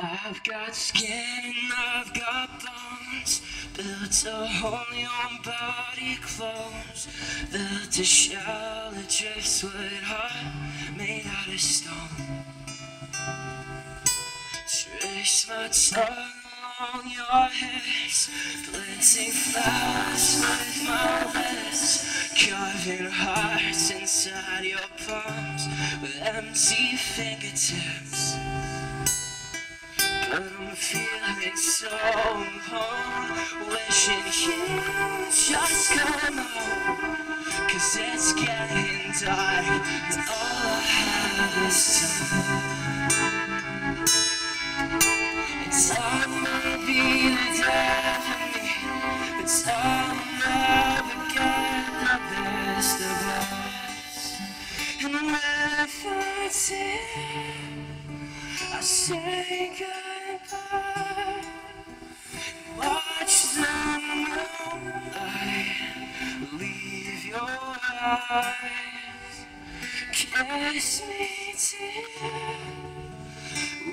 I've got skin, I've got bones, built to hold your body close. Built a shell of driftwood heart made out of stone. Trace my tongue along your hips, planting flowers with my lips, carving hearts inside your palms with empty fingertips. I'm feeling so alone, wishing you just come home. Cause it's getting dark, and all I have is time. And time may be the death of me, but time never get the best of us. And whenever it's here, I say goodbye. Eyes. Kiss me, dear,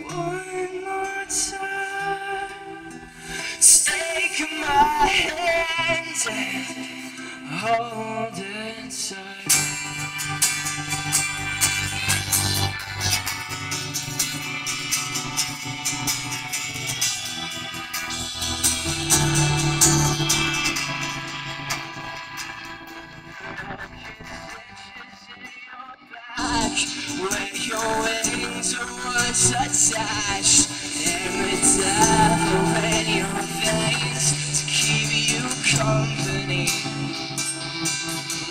one more time. Take my hand and hold it tight. Where your wings are once attached the devil in your veins to keep you company.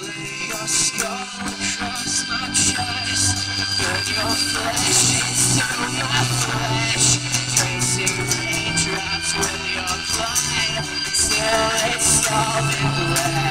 Lay your skull across my chest, burn your flesh into my flesh, tracing raindrops with your blood till it's all been red.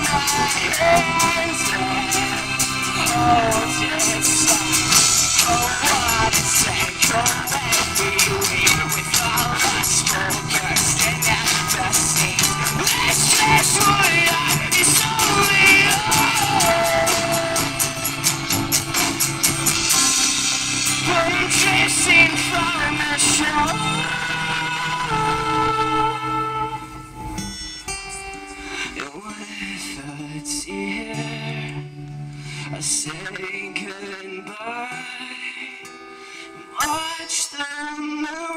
Oh, what a Watch the moonlight